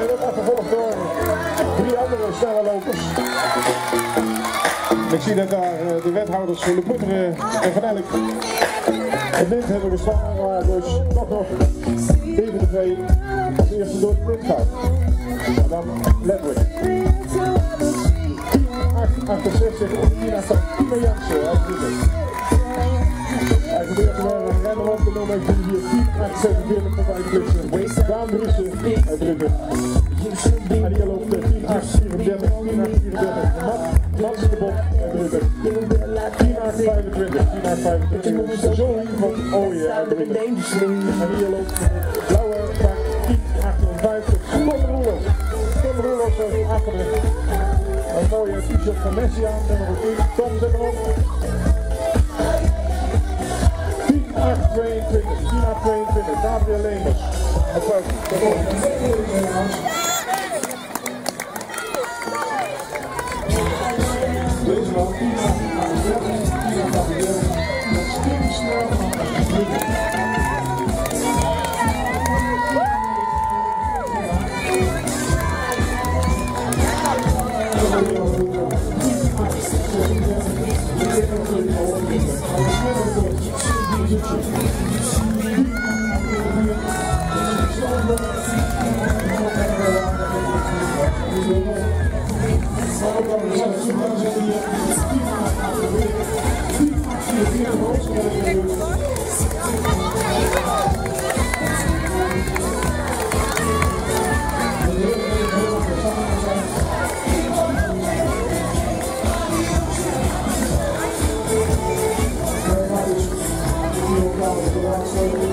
En dat wordt volop door drie andere snelle lopers. Ik zie dat daar eh, de wethouders van de Poeteren en Van Elk het lint hebben gestaan, maar dus toch nog even de twee als eerste door de lint gaat. En dan letterlijk. 1868 en Jansen hier 4 uit 47 voorbij flitsen. Daan Driessen uit Brugge. En loopt 10 8 34, 10 8 34. Mats de Bot uit Brugge. 10 8 25, 10 8 25. Zoe van hier loopt de blauwe pak 10 58. Tom Roelers. Tom achter de een mooie t-shirt van Messi aan, nummer 10. Tom zet. 10 8 22, 10 8 22. Gabriel Leemers. Deze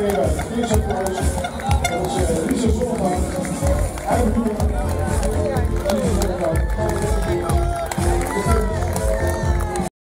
2022 is onze Lisa Zonneman uit